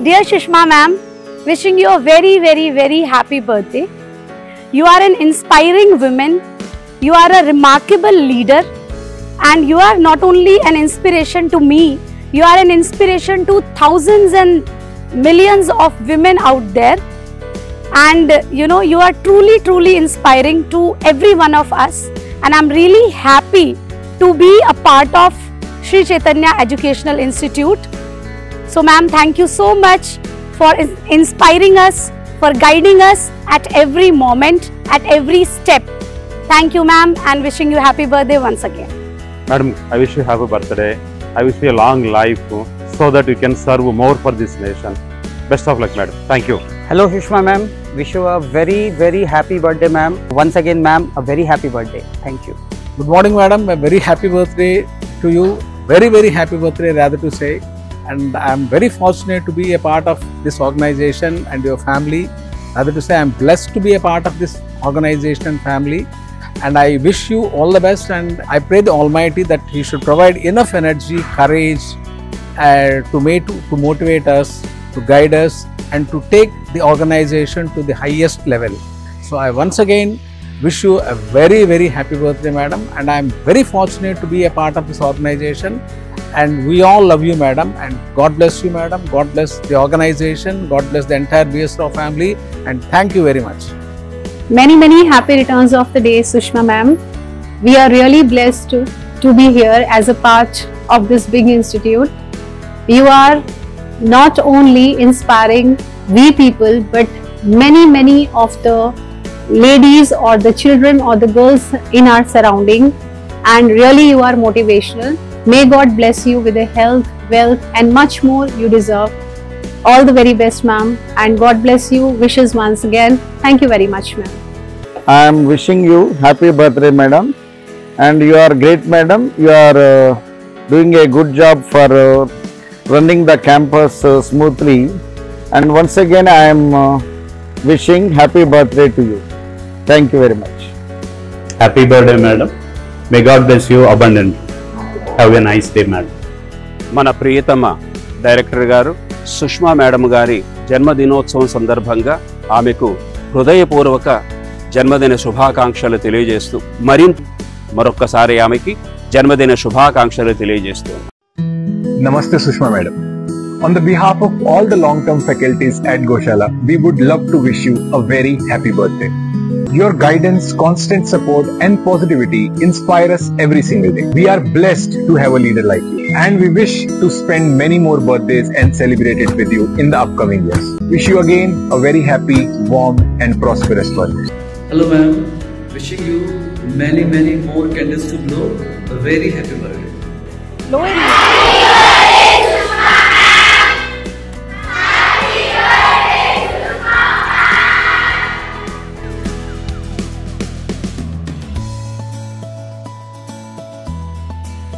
Dear Sushma ma'am, wishing you a very, very, very happy birthday. You are an inspiring woman. You are a remarkable leader. And you are not only an inspiration to me, you are an inspiration to thousands and millions of women out there. And you know, you are truly, truly inspiring to every one of us. And I'm really happy to be a part of Sri Chaitanya Educational Institute. So, ma'am, thank you so much for inspiring us, for guiding us at every moment, at every step. Thank you, ma'am, and wishing you happy birthday once again. Madam, I wish you happy birthday. I wish you a long life so that you can serve more for this nation. Best of luck, madam. Thank you. Hello Sushma ma'am, wish you a very very happy birthday ma'am. Once again ma'am, a very happy birthday. Thank you. Good morning, madam. A very happy birthday to you. Very, very happy birthday, rather to say. And I'm very fortunate to be a part of this organization and your family. Rather to say, I'm blessed to be a part of this organization and family. And I wish you all the best. And I pray the Almighty that He should provide enough energy, courage uh, to, make, to motivate us, to guide us, and to take the organization to the highest level. So I once again wish you a very very happy birthday madam and i am very fortunate to be a part of this organization and we all love you madam and god bless you madam god bless the organization god bless the entire bsraw family and thank you very much Many, many happy returns of the day, Sushma ma'am. We are really blessed to, to be here as a part of this big institute. You are not only inspiring we people, but many, many of the ladies or the children or the girls in our surrounding. And really, you are motivational. May God bless you with the health, wealth, and much more you deserve. All the very best, ma'am, and God bless you. Wishes once again. Thank you very much, ma'am. I am wishing you happy birthday, madam. And you are great, madam. You are uh, doing a good job for uh, running the campus uh, smoothly. And once again, I am uh, wishing happy birthday to you. Thank you very much. Happy birthday, madam. May God bless you abundantly. Have nice day madam మన ప్రియతమ director గారు Sushma madam గారి జన్మదినోత్సవం సందర్భంగా ఆమెకు హృదయపూర్వక జన్మదిన శుభాకాంక్షలు తెలియజేస్తూ మరింత మరొకసారి ఆమెకి జన్మదిన శుభాకాంక్షలు తెలియజేస్తూ. నమస్తే Sushma madam. On the behalf of all the long term faculties at Goshala we would love to wish you a very happy birthday Your guidance, constant support and positivity inspire us every single day. We are blessed to have a leader like you and we wish to spend many more birthdays and celebrate it with you in the upcoming years. Wish you again a very happy, warm and prosperous birthday. Hello ma'am, wishing you many many more candles to blow. A very happy birthday. Blow it.